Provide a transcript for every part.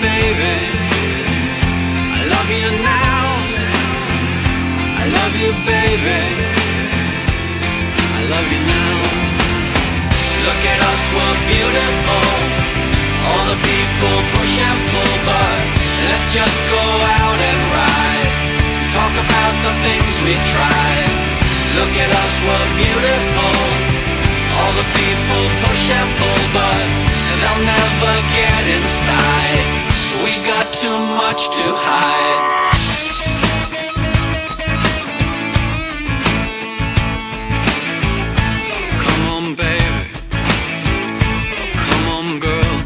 baby. I love you now. I love you, baby. I love you now. Look at us, we're beautiful. All the people push and pull, but let's just go out and ride. Talk about the things we tried. Look at us, we're beautiful. All the people push and pull, but they'll never get inside. Much to hide. Come on, girl.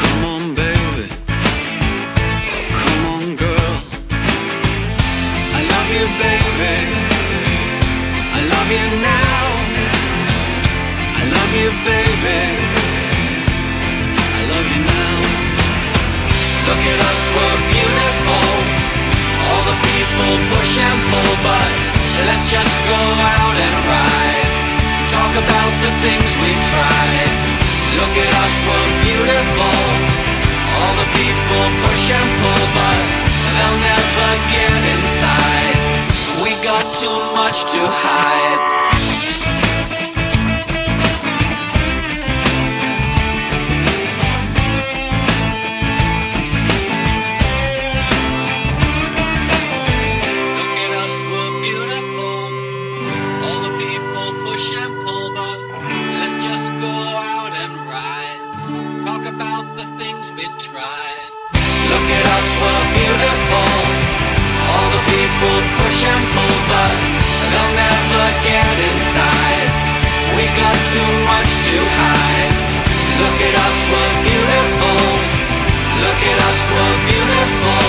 Come baby. Come girl. I love you baby. I love you now. I love you baby. At us, we're beautiful. All the people push and pull, but let's just go out and ride. Talk about the things we tried. Look at us, we're beautiful. All the people push and pull, but they'll never get inside. We got too much to hide. the things we've tried. Look at us, we're beautiful. All the people push and pull, but they'll never get inside. We got too much to hide. Look at us, we're beautiful. Look at us, we're beautiful.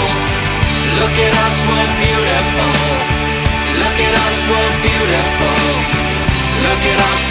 Look at us, we're beautiful. Look at us, we're beautiful. Look at us,